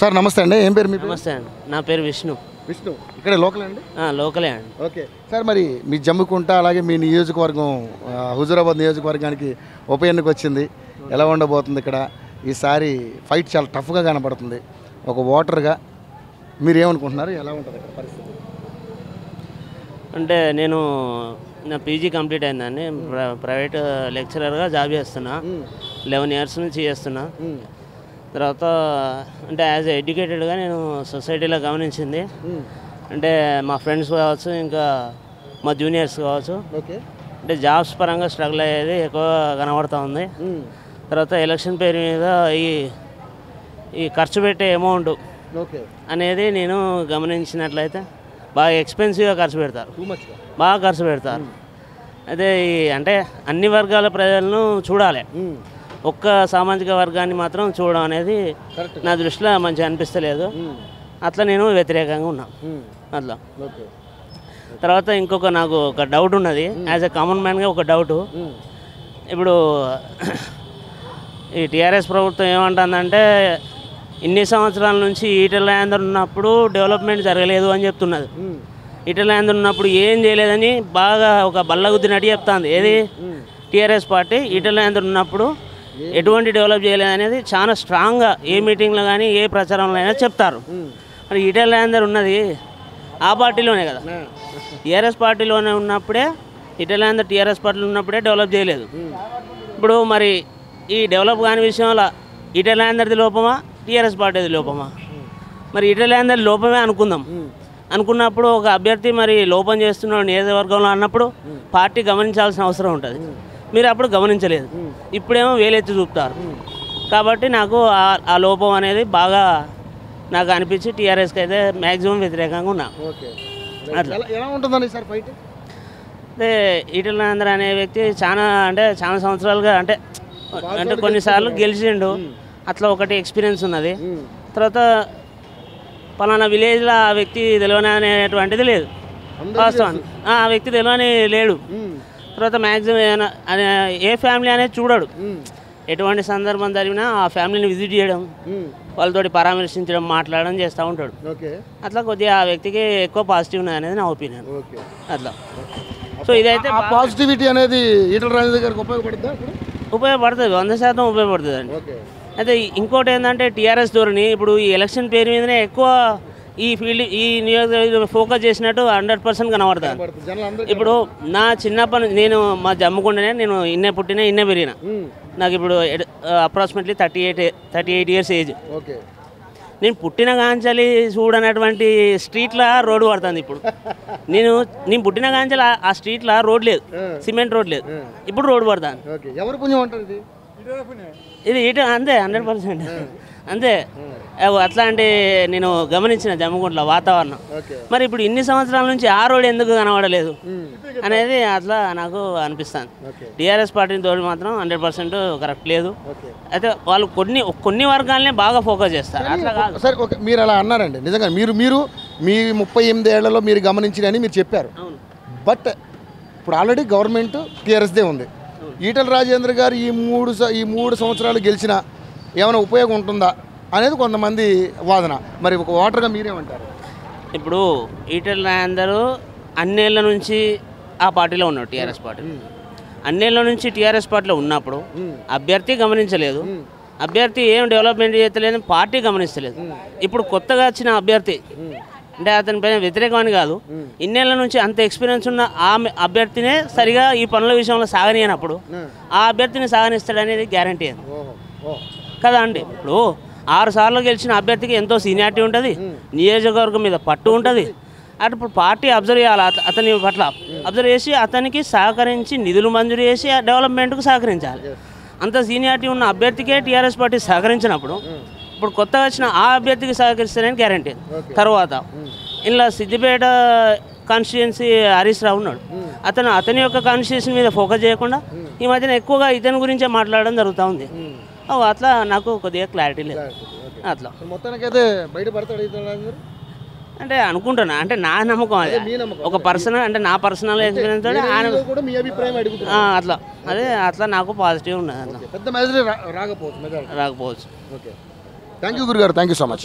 Sir నమస్తే అండి. ఏం పేరు మీ? నమస్తే అండి. నా పేరు విష్ణు. విష్ణు. ఇక్కడే లోకల్ అండి? లోకలే అండి. ఓకే. సార్ మరి మీ జమ్మికుంట అలాగే మీ నియోజకవర్గం హుజూరాబాద్ నియోజకవర్గానికి ఉప ఎన్నిక వచ్చింది. ఎలా ఉండబోతుంది ఇక్కడ? ఈసారి ఫైట్ చాలా టఫ్గా కనబడుతుంది. ఒక ఓటర్గా మీరు ఏమనుకుంటున్నారు ఎలా ఉంటుంది ఇక్కడ పరిస్థితి? అంటే నేను నా పీజీ కంప్లీట్ అయిందండి. ప్ర- ప్రైవేట్ లెక్చరర్గా జాబ్ చేస్తున్నా. లెవెన్ ఇయర్స్ నుంచి చేస్తున్నా. తర్వాత అంటే యాజ్ ఎడ్యుకేటెడ్గా నేను సొసైటీలో గమనించింది. అంటే మా ఫ్రెండ్స్ కావచ్చు ఇంకా మా జూనియర్స్ కావచ్చు. ఓకే. అంటే జాబ్స్ పరంగా స్ట్రగుల్ అయ్యేది ఎక్కువ కనబడుతూ ఉంది. తర్వాత ఎలక్షన్ పేరు మీద ఈ ఈ ఖర్చు పెట్టే అమౌంట్ ఓకే. అనేది నేను గమనించినట్లయితే బాగా ఎక్స్పెన్సివ్గా ఖర్చు పెడతారు. బాగా ఖర్చు పెడతారు. అదే ఈ అంటే అన్ని వర్గాల ప్రజలను చూడాలి. ఒక్క సామాజిక వర్గాన్ని మాత్రం చూడడం అనేది నా దృష్టిలో మంచిగా అనిపిస్తలేదు. అట్లా నేను వ్యతిరేకంగా ఉన్నా. అట్లా. ఓకే తర్వాత ఇంకొక నాకు ఒక డౌట్ ఉన్నది. యాజ్ ఎ కామన్ మ్యాన్గా ఒక డౌట్ ఇప్పుడు ఈ టీఆర్ఎస్ ప్రభుత్వం ఏమంటుందంటే ఇన్ని సంవత్సరాల నుంచి ఈటల రాజేందర్ ఉన్నప్పుడు డెవలప్మెంట్ జరగలేదు అని చెప్తున్నది. ఈటల రాజేందర్ ఉన్నప్పుడు ఏం చేయలేదని బాగా ఒక బల్లగుద్దినట్టు చెప్తాంది. ఏది? టీఆర్ఎస్ పార్టీ ఈటల రాజేందర్ ఉన్నప్పుడు ఎటువంటి డెవలప్ చేయలేదు అనేది చాలా స్ట్రాంగ్గా ఏ మీటింగ్లో కానీ ఏ ప్రచారంలో అయినా చెప్తారు. మరి ఈటల రాజేందర్ ఉన్నది ఆ పార్టీలోనే కదా. టీఆర్ఎస్ పార్టీలోనే ఉన్నప్పుడే ఇటలాందర్ టీఆర్ఎస్ పార్టీలో ఉన్నప్పుడే డెవలప్ చేయలేదు. ఇప్పుడు మరి ఈ డెవలప్ కాని విషయంలో ఇటలాందరిది లోపమా టీఆర్ఎస్ పార్టీది లోపమా? మరి ఇటలాందరి లోపమే అనుకుందాం. అనుకున్నప్పుడు ఒక అభ్యర్థి మరి లోపం చేస్తున్నాడు నియోజకవర్గంలో అన్నప్పుడు పార్టీ గమనించాల్సిన అవసరం ఉంటుంది. మీరు అప్పుడు గమనించలేదు. ఇప్పుడేమో వేలెత్తి చూపుతారు. కాబట్టి నాకు ఆ- లోపం అనేది బాగా నాకు అనిపించి టీఆర్ఎస్కి అయితే మ్యాక్సిమం వ్యతిరేకంగా ఉన్నా. అట్లా. ఎలా ఎలా ఉంటుందండి ఈసారి ఫైట్? అంటే ఈటల రాజేంద్ర అనే వ్యక్తి చాలా అంటే చాలా సంవత్సరాలుగా అంటే అంటే కొన్నిసార్లు గెలిచిండు. అట్లా ఒకటి ఎక్స్పీరియన్స్ ఉన్నది. తర్వాత పలానా విలేజ్లో ఆ వ్యక్తి తెలియని అనేటువంటిది లేదు వాస్తవాన్ని ఆ వ్యక్తి తెలియని లేడు. తర్వాత మ్యాక్సిమం ఏమైనా ఏ ఫ్యామిలీ అనేది చూడడు. ఎటువంటి సందర్భం జరిగినా ఆ ఫ్యామిలీని విజిట్ చేయడం వాళ్ళతోటి పరామర్శించడం మాట్లాడడం చేస్తూ ఉంటాడు. అట్లా కొద్దిగా ఆ వ్యక్తికి ఎక్కువ పాజిటివ్ ఉన్నది అనేది నా ఒపీనియన్ అట్లా. సో ఇదైతే పాజిటివిటీ అనేది ఈటల రాజేంద్ర గారికి ఉపయోగపడుతుందా వంద శాతం ఉపయోగపడుతుంది అండి అయితే ఇంకోటి ఏంటంటే టీఆర్ఎస్ ధోరణి ఇప్పుడు ఈ ఎలక్షన్ పేరు మీదనే ఎక్కువ ఈ ఫీల్డ్ ఈ నియోజకవర్గం ఫోకస్ చేసినట్టు హండ్రెడ్ పర్సెంట్ అందరూ ఇప్పుడు నా చిన్నప్పటి నేను మా జమ్ముకుంటేనే నేను ఇన్నే పుట్టిన ఇన్నే పెరిగిన. నాకు ఇప్పుడు approximately thirty eight thirty eight years age నేను పుట్టిన కాంచలి చూడనటువంటి స్ట్రీట్లో రోడ్డు పడుతుంది ఇప్పుడు. నేను నేను పుట్టిన కాంచలి ఆ- ఆ స్ట్రీట్లో రోడ్ లేదు. సిమెంట్ రోడ్ లేదు. ఇప్పుడు రోడ్డు పడుతుంది. ఇది ఇటు అంతే హండ్రెడ్ పర్సెంట్. అంతే. అగో అట్లాంటి నేను గమనించిన జమ్మగుంట్ల వాతావరణం. మరి ఇప్పుడు ఇన్ని సంవత్సరాల నుంచి ఆ రోడ్ ఎందుకు కనబడలేదు? అనేది అట్లా నాకు అనిపిస్తుంది. టీఆర్ఎస్ పార్టీని తోటి మాత్రం హండ్రెడ్ పర్సెంట్ కరెక్ట్ లేదు. అయితే వాళ్ళు కొన్ని కొన్ని వర్గాలనే బాగా ఫోకస్ చేస్తారు. అట్లా కాదు. సరే ఓకే మీరు అలా అన్నారండి. నిజంగా మీరు మీరు మీ ముప్పై ఎనిమిది ఏళ్ళలో మీరు గమనించినని మీరు చెప్పారు. బట్ ఇప్పుడు ఆల్రెడీ గవర్నమెంట్ టీఆర్ఎస్దే ఉంది. ఈటల రాజేంద్ర గారు ఈ మూడు ఈ మూడు సంవత్సరాలు గెలిచినా ఏమైనా ఉపయోగం ఉంటుందా అనేది కొంతమంది వాదన. మరి ఒక ఓటర్గా మీరేమంటారు? ఇప్పుడు ఈటెల రాజేందర్ అన్నేళ్ళ నుంచి ఆ పార్టీలో ఉన్నాడు టీఆర్ఎస్ పార్టీ. అన్నేళ్ళ నుంచి టీఆర్ఎస్ పార్టీలో ఉన్నప్పుడు అభ్యర్థి గమనించలేదు. అభ్యర్థి ఏం డెవలప్మెంట్ చేయలేదు పార్టీ గమనిస్తలేదు ఇప్పుడు కొత్తగా వచ్చిన అభ్యర్థి అంటే అతని పైన వ్యతిరేకమని కాదు. ఇన్నేళ్ళ నుంచి అంత ఎక్స్పీరియన్స్ ఉన్న ఆ అభ్యర్థినే సరిగా ఈ పనుల విషయంలో సాగనియనప్పుడు ఆ. అభ్యర్థిని సాగనిస్తాడనేది గ్యారంటీ అది. కదా అండి? ఇప్పుడు ఆరు సార్లు గెలిచిన అభ్యర్థికి ఎంతో సీనియారిటీ ఉంటుంది నియోజకవర్గం మీద పట్టు ఉంటుంది. అటు ఇప్పుడు పార్టీ అబ్జర్వ్ చేయాలి అత- అతని పట్ల అబ్జర్వ్ చేసి అతనికి సహకరించి నిధులు మంజూరు చేసి ఆ డెవలప్మెంట్కు సహకరించాలి. అంత సీనియారిటీ ఉన్న అభ్యర్థికే టీఆర్ఎస్ పార్టీ సహకరించినప్పుడు ఇప్పుడు కొత్తగా వచ్చిన ఆ అభ్యర్థికి సహకరిస్తారని గ్యారంటీ తర్వాత ఇలా సిద్దిపేట కాన్స్టిట్యున్సీ హరీష్ రావు ఉన్నాడు. అతను అతని యొక్క కాన్స్టిట్యూన్సీ మీద ఫోకస్ చేయకుండా ఈ మధ్యన ఎక్కువగా ఇతని గురించే మాట్లాడడం జరుగుతూ ఉంది. అట్లా నాకు కొద్దిగా క్లారిటీ లేదు. అట్లా. మొత్తానికైతే బయట పడతాడు ఈటల రాజేంద్ర అంటే అనుకుంటున్నా అంటే నా నమ్మకం అది. ఒక పర్సనల్ అంటే నా పర్సనల్ ఎక్స్పీరియన్స్ ఆయన అట్లా. అదే అట్లా నాకు పాజిటివ్ ఉన్నది అట్లా. పెద్ద మెజారిటీ రాకపోవచ్చు రాకపోవచ్చు. ఓకే. థ్యాంక్ యూ గురుగారు థ్యాంక్ యూ సో మచ్